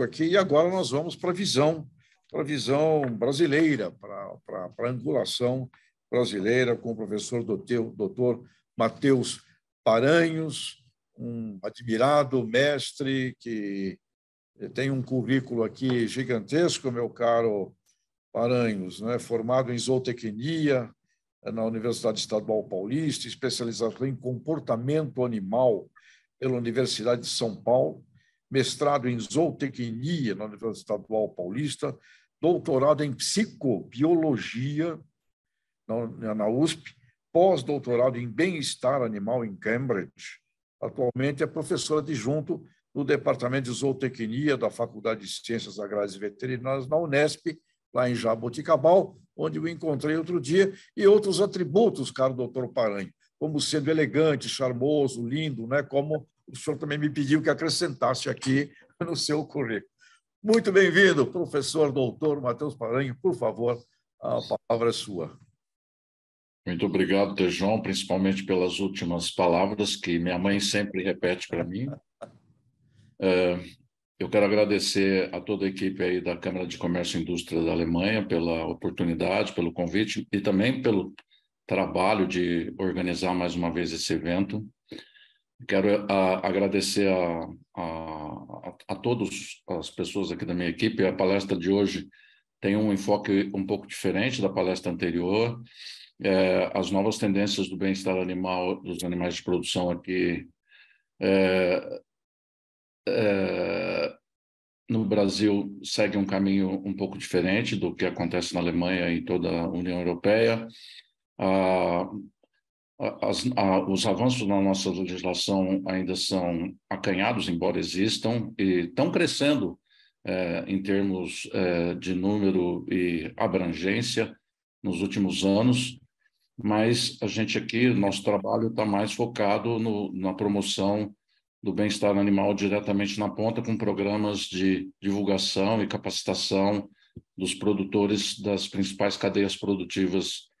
aqui e agora nós vamos para a visão, para a visão brasileira, para, para, para a angulação brasileira com o professor doutor Matheus Paranhos, um admirado mestre que tem um currículo aqui gigantesco, meu caro Paranhos, né? formado em zootecnia na Universidade Estadual Paulista, especialização em comportamento animal pela Universidade de São Paulo, mestrado em zootecnia na Universidade Estadual Paulista, doutorado em psicobiologia na, USP, pós-doutorado em bem-estar animal em Cambridge. Atualmente é professora adjunto no Departamento de Zootecnia da Faculdade de Ciências Agrárias e Veterinárias na Unesp, lá em Jaboticabal, onde o encontrei outro dia, e outros atributos, caro doutor Paranho, como sendo elegante, charmoso, lindo, né? como o senhor também me pediu que acrescentasse aqui no seu currículo. Muito bem-vindo, professor doutor Matheus Paranho, por favor, a palavra é sua. Muito obrigado, Tejon, principalmente pelas últimas palavras que minha mãe sempre repete para mim. É, eu quero agradecer a toda a equipe aí da Câmara de Comércio e Indústria da Alemanha pela oportunidade, pelo convite e também pelo trabalho de organizar mais uma vez esse evento. Quero a, agradecer a, a, a todas as pessoas aqui da minha equipe. A palestra de hoje tem um enfoque um pouco diferente da palestra anterior é, as novas tendências do bem-estar animal dos animais de produção aqui é, é, no Brasil segue um caminho um pouco diferente do que acontece na Alemanha e toda a União Europeia. Ah, as, os avanços na nossa legislação ainda são acanhados, embora existam, e estão crescendo é, em termos é, de número e abrangência nos últimos anos. Mas a gente aqui, nosso trabalho está mais focado no, na promoção do bem-estar animal diretamente na ponta, com programas de divulgação e capacitação dos produtores das principais cadeias produtivas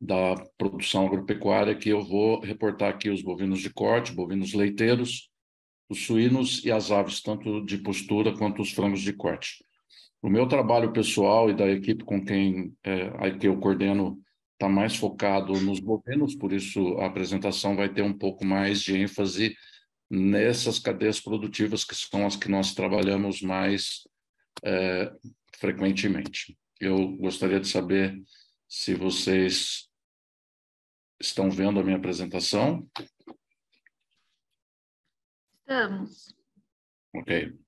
da produção agropecuária, que eu vou reportar aqui os bovinos de corte, bovinos leiteiros, os suínos e as aves, tanto de postura quanto os frangos de corte. O meu trabalho pessoal e da equipe com quem é, que eu coordeno está mais focado nos governos, por isso a apresentação vai ter um pouco mais de ênfase nessas cadeias produtivas que são as que nós trabalhamos mais é, frequentemente. Eu gostaria de saber se vocês estão vendo a minha apresentação. Estamos. Ok.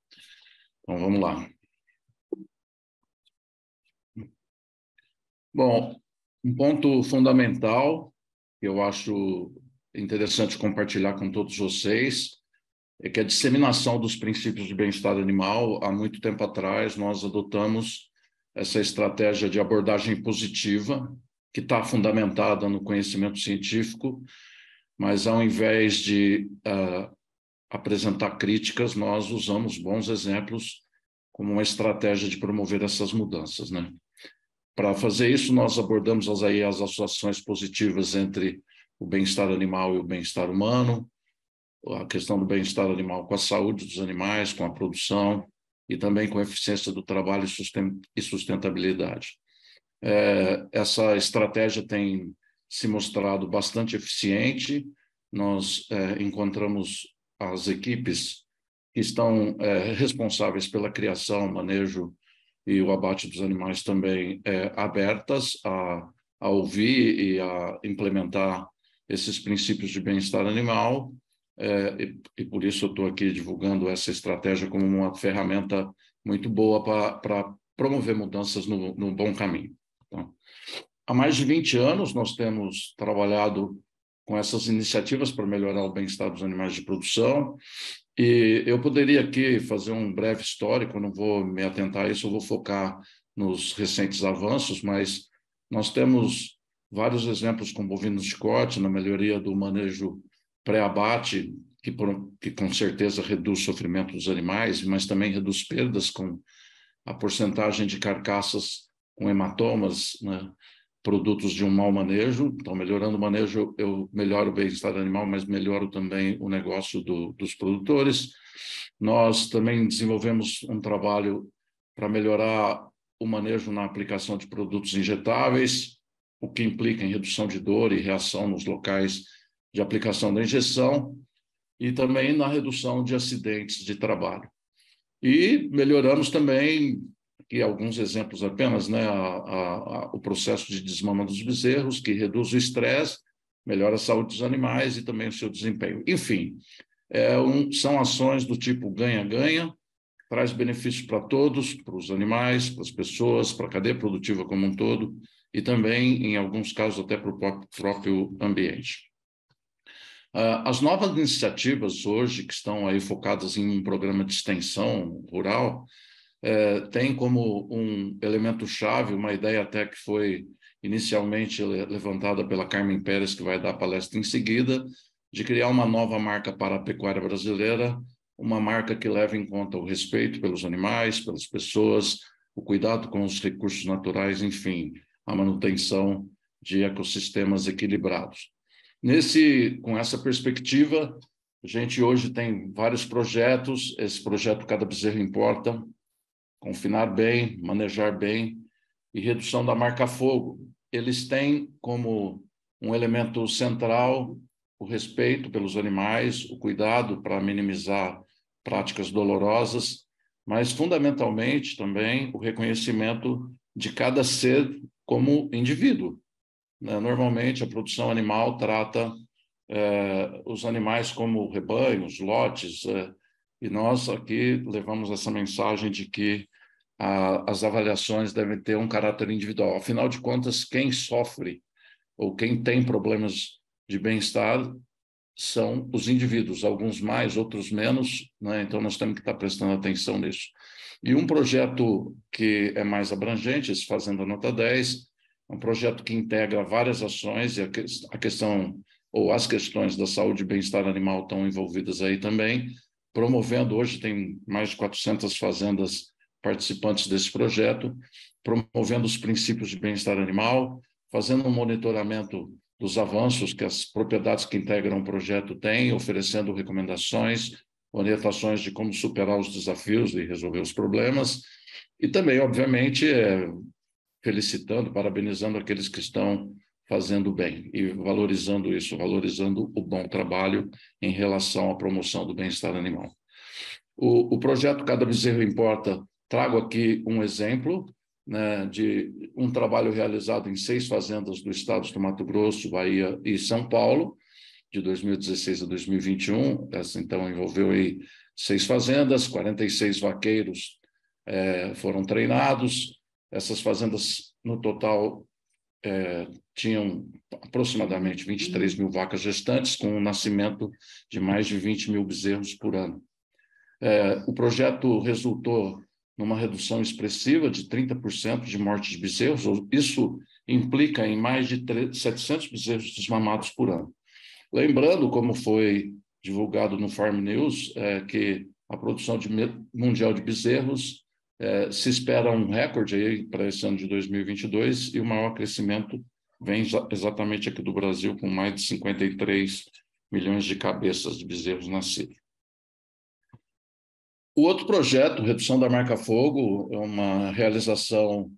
Então vamos lá. Bom, um ponto fundamental que eu acho interessante compartilhar com todos vocês é que a disseminação dos princípios de bem-estar animal, há muito tempo atrás, nós adotamos essa estratégia de abordagem positiva, que está fundamentada no conhecimento científico, mas ao invés de uh, apresentar críticas, nós usamos bons exemplos como uma estratégia de promover essas mudanças, né? Para fazer isso, nós abordamos as, aí, as associações positivas entre o bem-estar animal e o bem-estar humano, a questão do bem-estar animal com a saúde dos animais, com a produção e também com a eficiência do trabalho e sustentabilidade. É, essa estratégia tem se mostrado bastante eficiente. Nós é, encontramos as equipes que estão é, responsáveis pela criação, manejo e o abate dos animais também é, abertas a, a ouvir e a implementar esses princípios de bem-estar animal, é, e, e, por isso eu estou aqui divulgando essa estratégia como uma ferramenta muito boa para promover mudanças no, no bom caminho. Há mais de 20 anos nós temos trabalhado com essas iniciativas para melhorar o bem-estar dos animais de produção. E eu poderia aqui fazer um breve histórico, não vou me atentar a isso, eu vou focar nos recentes avanços, mas nós temos vários exemplos com bovinos de corte na melhoria do manejo pré-abate, que, que com certeza reduz o sofrimento dos animais, mas também reduz perdas com a porcentagem de carcaças com hematomas, né? Produtos de um mau manejo. Então, melhorando o manejo, eu melhoro o bem-estar animal, mas melhoro também o negócio do, dos produtores. Nós também desenvolvemos um trabalho para melhorar o manejo na aplicação de produtos injetáveis, o que implica em redução de dor e reação nos locais de aplicação da injeção, e também na redução de acidentes de trabalho. E melhoramos também, aqui alguns exemplos apenas, né, a, a, a, o processo de desmama dos bezerros, que reduz o estresse, melhora a saúde dos animais e também o seu desempenho. Enfim, é um, são ações do tipo ganha-ganha, traz benefícios para todos, para os animais, para as pessoas, para a cadeia produtiva como um todo, e também, em alguns casos, até para o próprio ambiente. Ah, as novas iniciativas hoje, que estão aí focadas em um programa de extensão rural, é, tem como um elemento chave uma ideia até que foi inicialmente levantada pela Carmen Pérez, que vai dar palestra em seguida, de criar uma nova marca para a pecuária brasileira, uma marca que leve em conta o respeito pelos animais, pelas pessoas, o cuidado com os recursos naturais, enfim, a manutenção de ecossistemas equilibrados. Nesse, com essa perspectiva, a gente hoje tem vários projetos. Esse projeto Cada Bezerro Importa, confinar bem, manejar bem e redução da marca fogo. Eles têm como um elemento central o respeito pelos animais, o cuidado para minimizar práticas dolorosas, mas fundamentalmente também o reconhecimento de cada ser como indivíduo. Né? Normalmente a produção animal trata é, os animais como rebanhos, lotes, é, e nós aqui levamos essa mensagem de que a, as avaliações devem ter um caráter individual. Afinal de contas, quem sofre ou quem tem problemas de bem-estar são os indivíduos, alguns mais, outros menos, né? então nós temos que estar prestando atenção nisso. E um projeto que é mais abrangente, esse Fazenda Nota 10, é um projeto que integra várias ações e a questão ou as questões da saúde e bem-estar animal estão envolvidas aí também, promovendo, hoje tem mais de 400 fazendas participantes desse projeto, promovendo os princípios de bem-estar animal, fazendo um monitoramento dos avanços que as propriedades que integram o projeto têm, oferecendo recomendações, orientações de como superar os desafios e resolver os problemas, e também, obviamente, é, felicitando, parabenizando aqueles que estão fazendo bem e valorizando isso, valorizando o bom trabalho em relação à promoção do bem-estar animal. O, o projeto Cada Bezerro Importa, trago aqui um exemplo, né, de um trabalho realizado em seis fazendas do estado do Mato Grosso, Bahia e São Paulo, de 2016 a 2021. Essa, então, envolveu aí seis fazendas, 46 vaqueiros é, foram treinados. Essas fazendas, no total, é, tinham aproximadamente 23 mil vacas gestantes, com o nascimento de mais de 20 mil bezerros por ano. É, o projeto resultou numa redução expressiva de 30% de mortes de bezerros. Isso implica em mais de 700 bezerros desmamados por ano. Lembrando, como foi divulgado no Farm News, é, que a produção de, mundial de bezerros é, se espera um recorde aí para esse ano de 2022 e o maior crescimento vem exatamente aqui do Brasil, com mais de 53 milhões de cabeças de bezerros nascidos. O outro projeto, Redução da Marca Fogo, é uma realização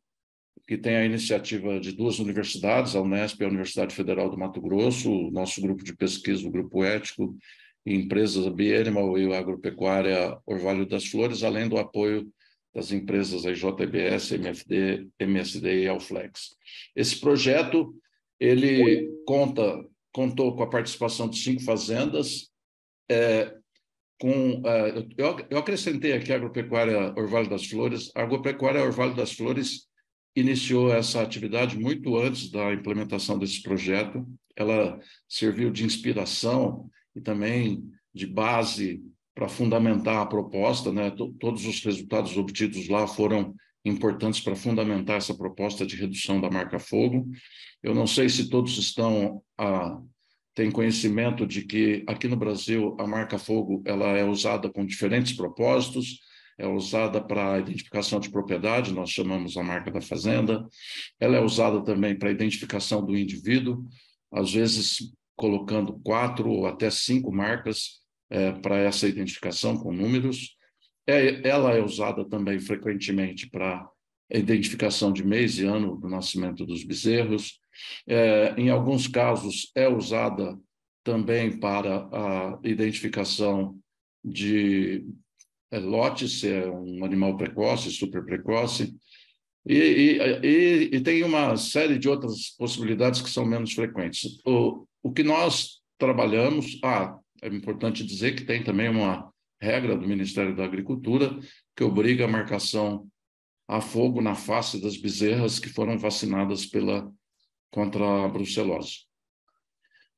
que tem a iniciativa de duas universidades, a Unesp e a Universidade Federal do Mato Grosso, nosso grupo de pesquisa, o Grupo Ético, e empresas a Bianimal e a Agropecuária Orvalho das Flores, além do apoio das empresas JBS, MFD, MSD e Alflex. Esse projeto, ele conta, contou com a participação de cinco fazendas, é, com uh, eu, eu, acrescentei aqui a agropecuária Orvalho das Flores. A agropecuária Orvalho das Flores iniciou essa atividade muito antes da implementação desse projeto. Ela serviu de inspiração e também de base para fundamentar a proposta. Né? Todos os resultados obtidos lá foram importantes para fundamentar essa proposta de redução da marca fogo. Eu não sei se todos estão a tem conhecimento de que aqui no Brasil a marca fogo ela é usada com diferentes propósitos, é usada para identificação de propriedade, nós chamamos a marca da fazenda, ela é usada também para identificação do indivíduo, às vezes colocando quatro ou até cinco marcas é, para essa identificação com números. É, ela é usada também frequentemente para identificação de mês e ano do nascimento dos bezerros. É, em alguns casos, é usada também para a identificação de é, lote, se é um animal precoce, super precoce. E, e, e, tem uma série de outras possibilidades que são menos frequentes. O, o que nós trabalhamos, ah, é importante dizer que tem também uma regra do Ministério da Agricultura que obriga a marcação a fogo na face das bezerras que foram vacinadas pela contra a brucelose.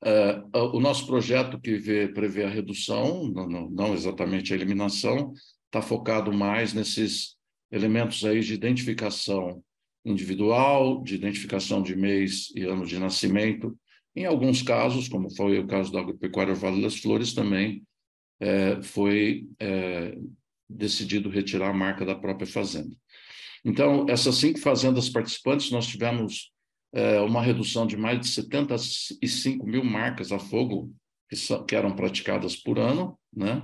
É, o nosso projeto que vê, prevê a redução, não, não exatamente a eliminação, está focado mais nesses elementos aí de identificação individual, de identificação de mês e ano de nascimento. Em alguns casos, como foi o caso da agropecuária Vale das Flores, também é, foi é, decidido retirar a marca da própria fazenda. Então, essas cinco fazendas participantes, nós tivemos é, uma redução de mais de 75 mil marcas a fogo que, que eram praticadas por ano, né?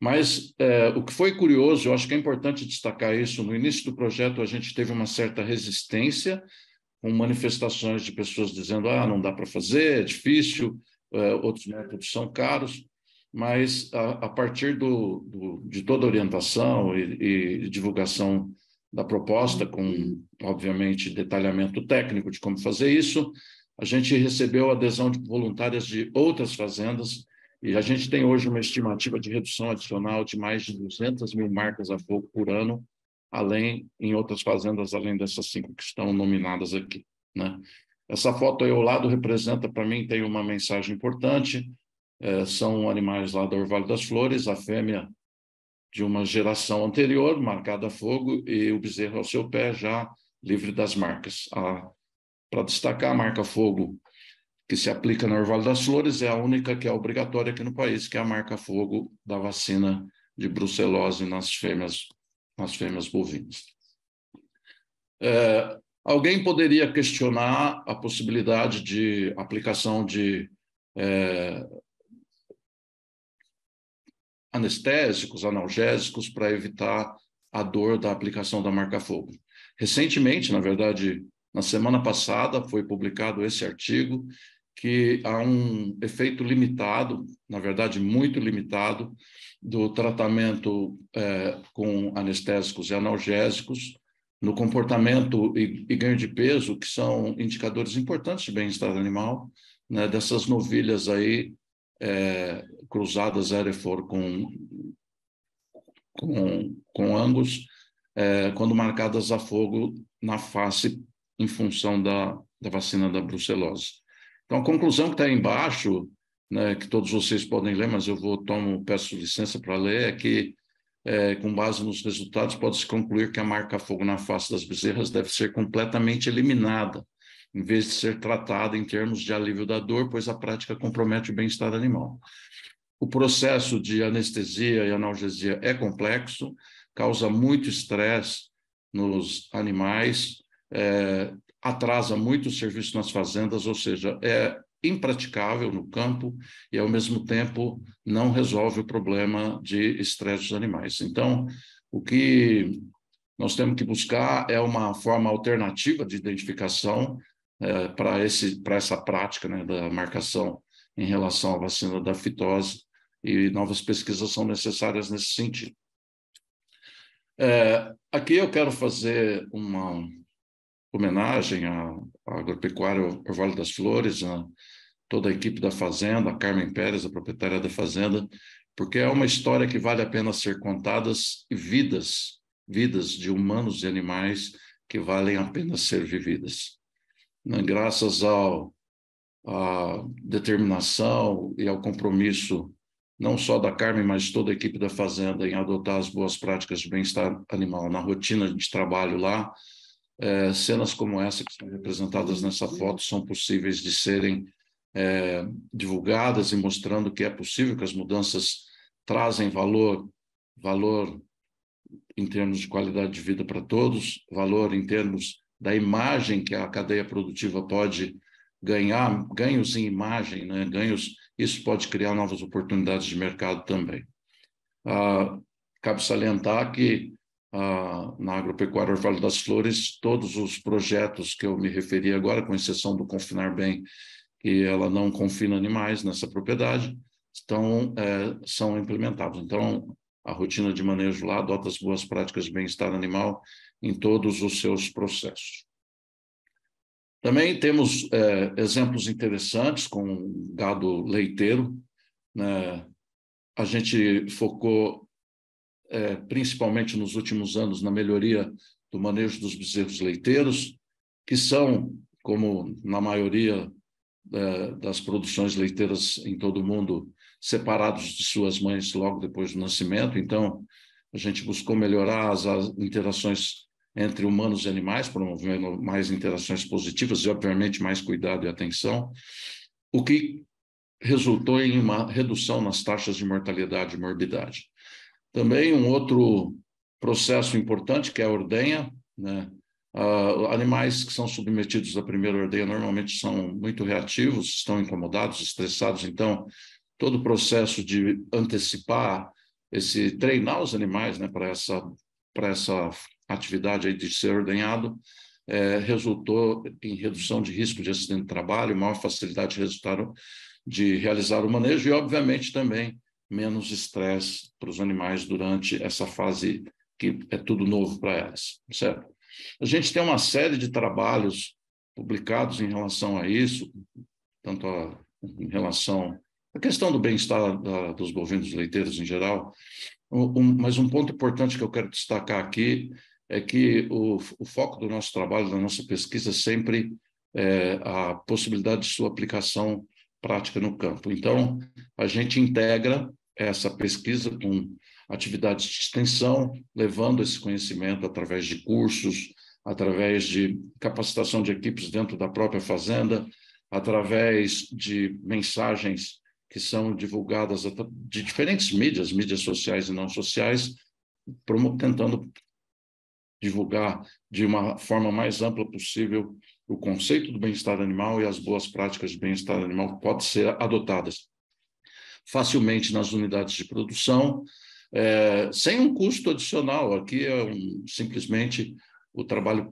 Mas é, o que foi curioso, eu acho que é importante destacar isso, no início do projeto a gente teve uma certa resistência, com manifestações de pessoas dizendo, ah, não dá para fazer, é difícil, é, outros métodos são caros, mas a, a partir do, do, de toda orientação e, e divulgação da proposta, com, obviamente, detalhamento técnico de como fazer isso. A gente recebeu adesão de voluntárias de outras fazendas e a gente tem hoje uma estimativa de redução adicional de mais de 200 mil marcas a fogo por ano, além em outras fazendas, além dessas cinco que estão nominadas aqui. Né? Essa foto aí ao lado representa, para mim, tem uma mensagem importante. É, são animais lá do Orvalho das Flores, a fêmea de uma geração anterior, marcada a fogo, e o bezerro ao seu pé já livre das marcas. Para destacar a marca fogo que se aplica no Orvalho das Flores, é a única que é obrigatória aqui no país, que é a marca fogo da vacina de brucelose nas fêmeas, nas fêmeas bovinas. É, alguém poderia questionar a possibilidade de aplicação de é, anestésicos, analgésicos para evitar a dor da aplicação da marca-fogo. Recentemente, na verdade, na semana passada, foi publicado esse artigo que há um efeito limitado, na verdade, muito limitado, do tratamento é, com anestésicos e analgésicos no comportamento e, e, ganho de peso, que são indicadores importantes de bem-estar animal, né, dessas novilhas aí é, cruzadas Hereford com, com, com Angus, é, quando marcadas a fogo na face em função da, da vacina da brucelose. Então, a conclusão que está embaixo, né, que todos vocês podem ler, mas eu vou tomo, peço licença para ler, é que, é, com base nos resultados, pode-se concluir que a marca fogo na face das bezerras deve ser completamente eliminada em vez de ser tratada em termos de alívio da dor, pois a prática compromete o bem-estar animal. O processo de anestesia e analgesia é complexo, causa muito estresse nos animais, é, atrasa muito o serviço nas fazendas, ou seja, é impraticável no campo e, ao mesmo tempo, não resolve o problema de estresse dos animais. Então, o que nós temos que buscar é uma forma alternativa de identificação é, para essa prática né, da marcação em relação à vacina da fitose e novas pesquisas são necessárias nesse sentido. É, aqui eu quero fazer uma homenagem à, à agropecuária Orvalho das Flores, a toda a equipe da fazenda, a Carmen Pérez, a proprietária da fazenda, porque é uma história que vale a pena ser contadas e vidas, vidas de humanos e animais que valem a pena ser vividas. Né, graças ao, à determinação e ao compromisso não só da Carmen, mas toda a equipe da Fazenda em adotar as boas práticas de bem-estar animal na rotina de trabalho lá, é, cenas como essa que são representadas nessa foto são possíveis de serem é, divulgadas e mostrando que é possível que as mudanças trazem valor, valor em termos de qualidade de vida para todos, valor em termos da imagem que a cadeia produtiva pode ganhar, ganhos em imagem, né? ganhos isso pode criar novas oportunidades de mercado também. Ah, cabe salientar que na agropecuária Vale das Flores, todos os projetos que eu me referi agora, com exceção do Confinar Bem, que ela não confina animais nessa propriedade, estão, é, são implementados. Então, a rotina de manejo lá adota as boas práticas de bem-estar animal em todos os seus processos. Também temos é, exemplos interessantes com gado leiteiro. Né? A gente focou é, principalmente nos últimos anos na melhoria do manejo dos bezerros leiteiros, que são, como na maioria é, das produções leiteiras em todo o mundo, separados de suas mães logo depois do nascimento. Então, a gente buscou melhorar as, as interações entre humanos e animais, promovendo mais interações positivas e, obviamente, mais cuidado e atenção, o que resultou em uma redução nas taxas de mortalidade e morbidade. Também um outro processo importante, que é a ordenha, né? Uh, animais que são submetidos à primeira ordenha normalmente são muito reativos, estão incomodados, estressados, então todo o processo de antecipar esse treinar os animais, né, para essa para essa atividade de ser ordenhado é, resultou em redução de risco de acidente de trabalho, maior facilidade de resultado de realizar o manejo e, obviamente, também menos estresse para os animais durante essa fase que é tudo novo para elas, certo? A gente tem uma série de trabalhos publicados em relação a isso, tanto a, em relação à questão do bem-estar dos bovinos leiteiros em geral, um, mas um ponto importante que eu quero destacar aqui é que o, o foco do nosso trabalho, da nossa pesquisa, sempre é a possibilidade de sua aplicação prática no campo. Então, a gente integra essa pesquisa com atividades de extensão, levando esse conhecimento através de cursos, através de capacitação de equipes dentro da própria fazenda, através de mensagens que são divulgadas de diferentes mídias, mídias sociais e não sociais, tentando divulgar de uma forma mais ampla possível o conceito do bem-estar animal e as boas práticas de bem-estar animal que podem ser adotadas facilmente nas unidades de produção, é, sem um custo adicional. Aqui é um, simplesmente o trabalho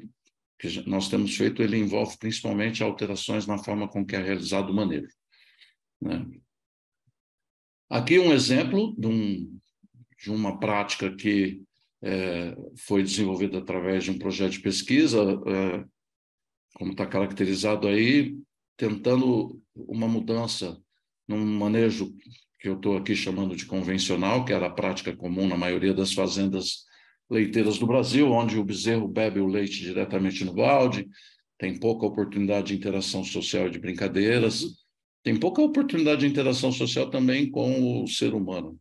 que nós temos feito, ele envolve principalmente alterações na forma com que é realizado o manejo. Né? Aqui um exemplo de, um, de uma prática que é, foi desenvolvida através de um projeto de pesquisa, é, como está caracterizado aí, tentando uma mudança num manejo que eu estou aqui chamando de convencional, que era a prática comum na maioria das fazendas leiteiras do Brasil, onde o bezerro bebe o leite diretamente no balde, tem pouca oportunidade de interação social e de brincadeiras, tem pouca oportunidade de interação social também com o ser humano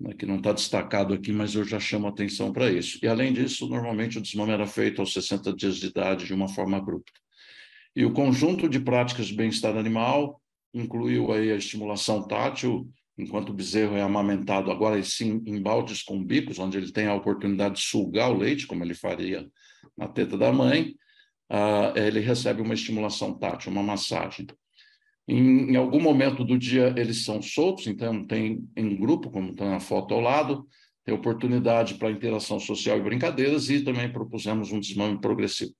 né, que não está destacado aqui, mas eu já chamo atenção para isso. E, além disso, normalmente o desmame era feito aos 60 dias de idade de uma forma abrupta. E o conjunto de práticas de bem-estar animal incluiu aí a estimulação tátil, enquanto o bezerro é amamentado agora sim em baldes com bicos, onde ele tem a oportunidade de sugar o leite, como ele faria na teta da mãe, uh, ele recebe uma estimulação tátil, uma massagem. Em, em, algum momento do dia eles são soltos, então tem em grupo, como está na foto ao lado, tem oportunidade para interação social e brincadeiras e também propusemos um desmame progressivo.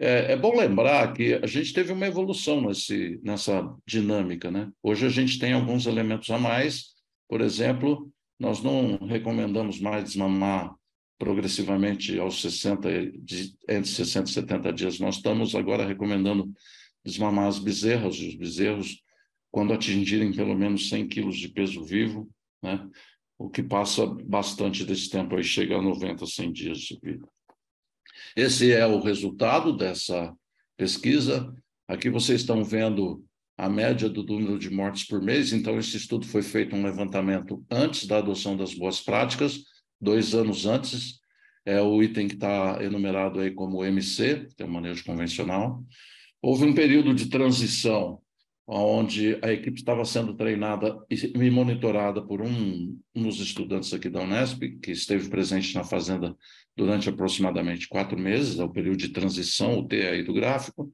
É, é, bom lembrar que a gente teve uma evolução nesse, nessa dinâmica. Né? Hoje a gente tem alguns elementos a mais, por exemplo, nós não recomendamos mais desmamar progressivamente aos 60, entre 60 e 70 dias. Nós estamos agora recomendando desmamar as bezerras e os bezerros quando atingirem pelo menos 100 quilos de peso vivo, né? o que passa bastante desse tempo, aí chega a 90, 100 dias de vida. Esse é o resultado dessa pesquisa. Aqui vocês estão vendo a média do número de mortes por mês. Então, esse estudo foi feito um levantamento antes da adoção das boas práticas, dois anos antes. É o item que está enumerado aí como MC, que é o manejo convencional. Houve um período de transição onde a equipe estava sendo treinada e monitorada por um, um dos estudantes aqui da Unesp, que esteve presente na fazenda durante aproximadamente quatro meses, é o período de transição, o T aí do gráfico,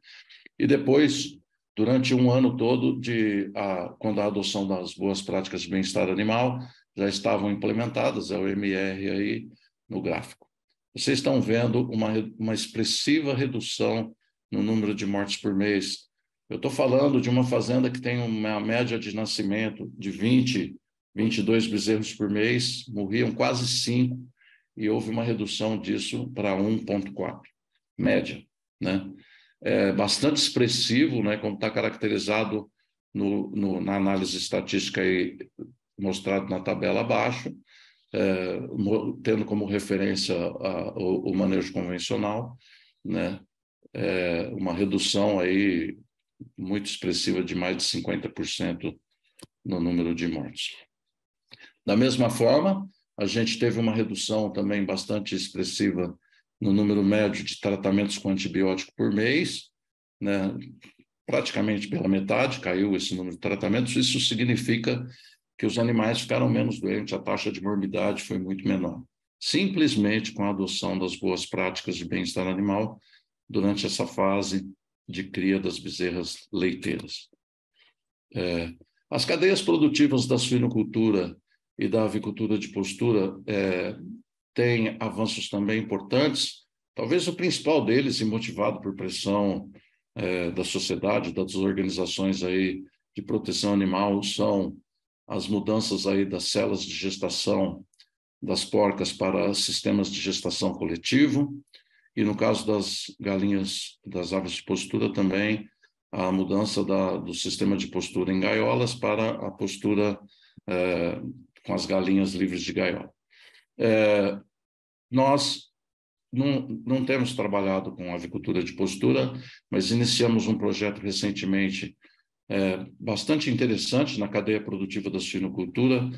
e depois durante um ano todo de a, quando a adoção das boas práticas de bem-estar animal já estavam implementadas, é o MR aí no gráfico. Vocês estão vendo uma, uma expressiva redução no número de mortes por mês. Eu estou falando de uma fazenda que tem uma média de nascimento de 20, 22 bezerros por mês, morriam quase 5, e houve uma redução disso para 1,4, média. Né? É bastante expressivo, né, como está caracterizado no, no, na análise estatística aí, mostrado na tabela abaixo, é, tendo como referência a, o, o, manejo convencional, né, é, uma redução aí muito expressiva de mais de 50% no número de mortes. Da mesma forma, a gente teve uma redução também bastante expressiva no número médio de tratamentos com antibiótico por mês, né? praticamente pela metade caiu esse número de tratamentos. Isso significa que os animais ficaram menos doentes, a taxa de morbidade foi muito menor. Simplesmente com a adoção das boas práticas de bem-estar animal durante essa fase de cria das bezerras leiteiras. É, as cadeias produtivas da suinocultura e da avicultura de postura é, têm avanços também importantes. Talvez o principal deles, e motivado por pressão é, da sociedade, das organizações aí de proteção animal, são as mudanças aí das células de gestação das porcas para sistemas de gestação coletivo, e no caso das galinhas, das aves de postura também, a mudança da, do sistema de postura em gaiolas para a postura é, com as galinhas livres de gaiola. É, nós não, não temos trabalhado com avicultura de postura, mas iniciamos um projeto recentemente é, bastante interessante na cadeia produtiva da suinocultura,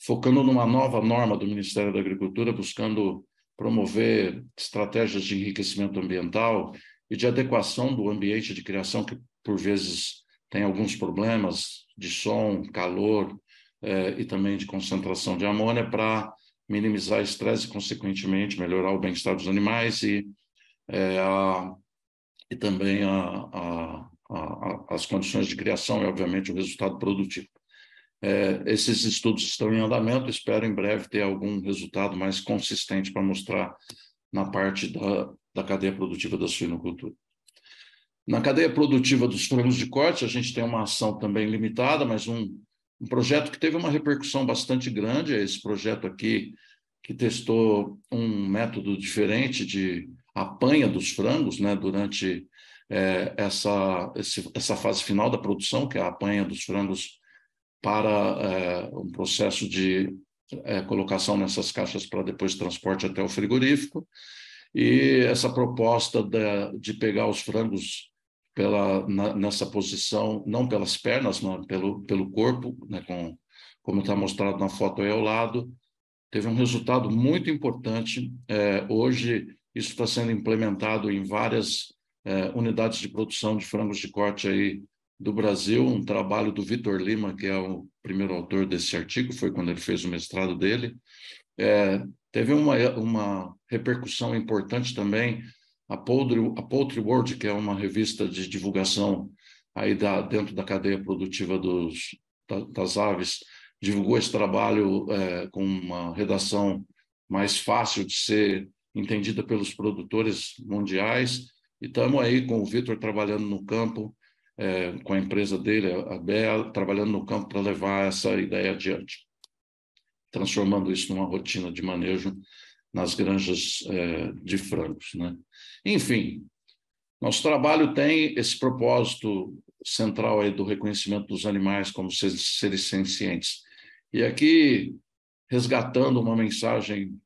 focando numa nova norma do Ministério da Agricultura, buscando promover estratégias de enriquecimento ambiental e de adequação do ambiente de criação, que por vezes tem alguns problemas de som, calor eh, e também de concentração de amônia, para minimizar estresse e, consequentemente, melhorar o bem-estar dos animais e, eh, a, e também a, a, as condições de criação e, obviamente, o resultado produtivo. É, esses estudos estão em andamento, espero em breve ter algum resultado mais consistente para mostrar na parte da, da cadeia produtiva da suinocultura. Na cadeia produtiva dos frangos de corte, a gente tem uma ação também limitada, mas um, um projeto que teve uma repercussão bastante grande, é esse projeto aqui, que testou um método diferente de apanha dos frangos né, durante é, essa, esse, essa fase final da produção, que é a apanha dos frangos para é, um processo de é, colocação nessas caixas para depois transporte até o frigorífico. E essa proposta de, pegar os frangos pela, na, nessa posição, não pelas pernas, mas pelo, pelo corpo, né, com, como está mostrado na foto aí ao lado, teve um resultado muito importante. É, hoje, isso está sendo implementado em várias unidades de produção de frangos de corte aí do Brasil, um trabalho do Vitor Lima, que é o primeiro autor desse artigo, foi quando ele fez o mestrado dele. É, teve uma, uma repercussão importante também, a Poultry, a Poultry World, que é uma revista de divulgação aí da, dentro da cadeia produtiva dos, da, das aves, divulgou esse trabalho é, com uma redação mais fácil de ser entendida pelos produtores mundiais, e estamos aí com o Vitor trabalhando no campo, é, com a empresa dele, a BEA, trabalhando no campo para levar essa ideia adiante, transformando isso numa rotina de manejo nas granjas é, de frangos. Né? Enfim, nosso trabalho tem esse propósito central aí do reconhecimento dos animais como seres, seres sencientes. E aqui, resgatando uma mensagem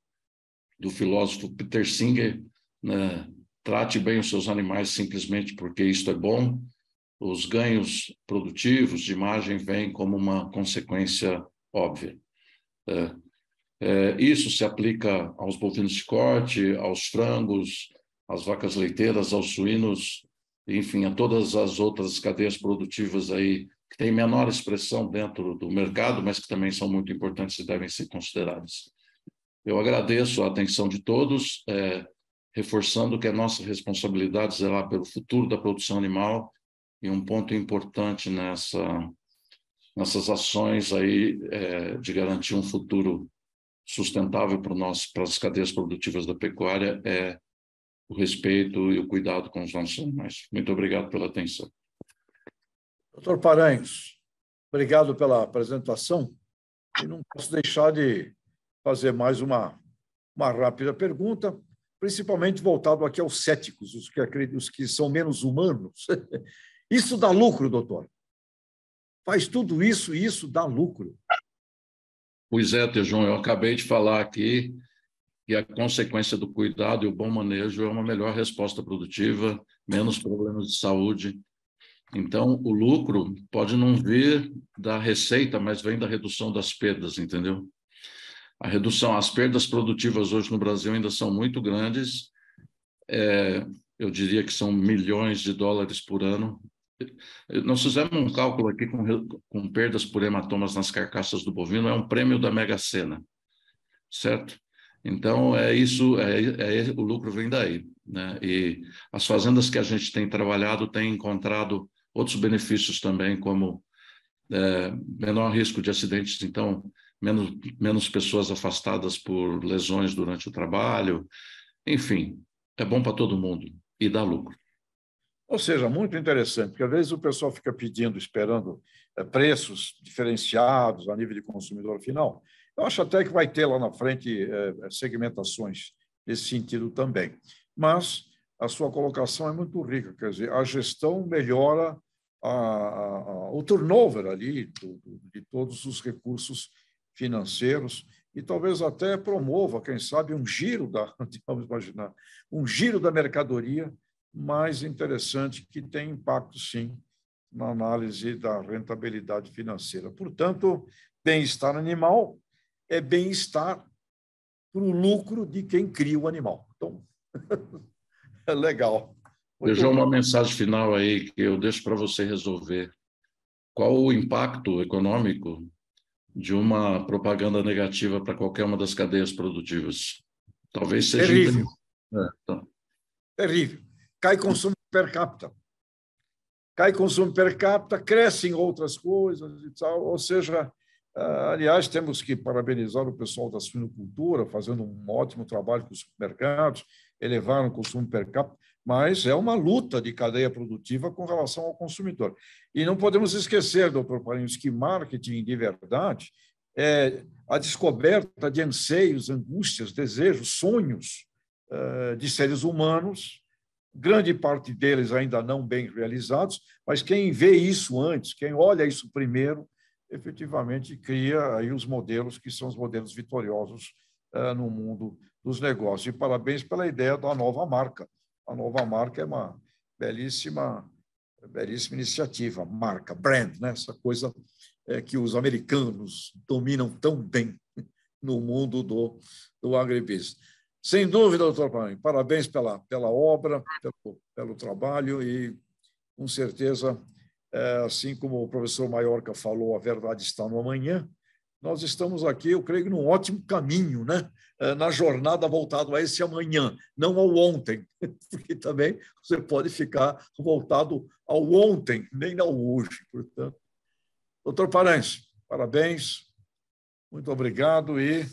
do filósofo Peter Singer, né? trate bem os seus animais simplesmente porque isto é bom, os ganhos produtivos de imagem vêm como uma consequência óbvia. É, é, isso se aplica aos bovinos de corte, aos frangos, às vacas leiteiras, aos suínos, enfim, a todas as outras cadeias produtivas aí que têm menor expressão dentro do mercado, mas que também são muito importantes e devem ser consideradas. Eu agradeço a atenção de todos, é, reforçando que é nossa responsabilidade zelar pelo futuro da produção animal e um ponto importante nessa, nessas ações aí é, de garantir um futuro sustentável para nós, para as cadeias produtivas da pecuária é o respeito e o cuidado com os nossos animais. Muito obrigado pela atenção. Doutor Paranhos, obrigado pela apresentação. E não posso deixar de fazer mais uma, uma rápida pergunta, principalmente voltado aqui aos céticos, os que, os que são menos humanos. Isso dá lucro, doutor? Faz tudo isso e isso dá lucro. Pois é, Tejão, eu acabei de falar aqui que a consequência do cuidado e o bom manejo é uma melhor resposta produtiva, menos problemas de saúde. Então, o lucro pode não vir da receita, mas vem da redução das perdas, entendeu? A redução, as perdas produtivas hoje no Brasil ainda são muito grandes. É, eu diria que são milhões de dólares por ano nós fizemos um cálculo aqui com, com perdas por hematomas nas carcaças do bovino, é um prêmio da Mega Sena, certo? Então, é isso, é, é, o lucro vem daí. Né? E as fazendas que a gente tem trabalhado têm encontrado outros benefícios também, como é, menor risco de acidentes, então, menos, menos pessoas afastadas por lesões durante o trabalho, enfim, é bom para todo mundo e dá lucro. Ou seja, muito interessante, porque às vezes o pessoal fica pedindo, esperando eh, preços diferenciados a nível de consumidor final. Eu acho até que vai ter lá na frente eh, segmentações nesse sentido também. Mas a sua colocação é muito rica, quer dizer, a gestão melhora a, a, o turnover ali do, de todos os recursos financeiros e talvez até promova, quem sabe, um giro da, vamos imaginar, um giro da mercadoria mais interessante, que tem impacto, sim, na análise da rentabilidade financeira. Portanto, bem-estar animal é bem-estar para o lucro de quem cria o animal. Então, é legal. Deixa uma mensagem final aí que eu deixo para você resolver. Qual o impacto econômico de uma propaganda negativa para qualquer uma das cadeias produtivas? Talvez seja. Terrível. É, então. Terrível cai consumo per capita. Cai consumo per capita, crescem outras coisas e tal. Ou seja, ah, aliás, temos que parabenizar o pessoal da suinocultura, fazendo um ótimo trabalho com os supermercados, elevaram o consumo per capita, mas é uma luta de cadeia produtiva com relação ao consumidor. E não podemos esquecer, doutor Parinhos, que marketing de verdade é a descoberta de anseios, angústias, desejos, sonhos ah, de seres humanos grande parte deles ainda não bem realizados, mas quem vê isso antes, quem olha isso primeiro, efetivamente cria aí os modelos que são os modelos vitoriosos uh, no mundo dos negócios. E parabéns pela ideia da nova marca. A nova marca é uma belíssima, belíssima iniciativa, marca, brand, né? essa coisa é, que os americanos dominam tão bem no mundo do, do agribusiness. Sem dúvida, doutor Paim, parabéns pela, pela obra, pelo, pelo trabalho e, com certeza, é, assim como o professor Maiorca falou, a verdade está no amanhã, nós estamos aqui, eu creio, num ótimo caminho, né? É, na jornada voltado a esse amanhã, não ao ontem, porque também você pode ficar voltado ao ontem, nem ao hoje. Portanto, doutor Paranhos, parabéns, muito obrigado e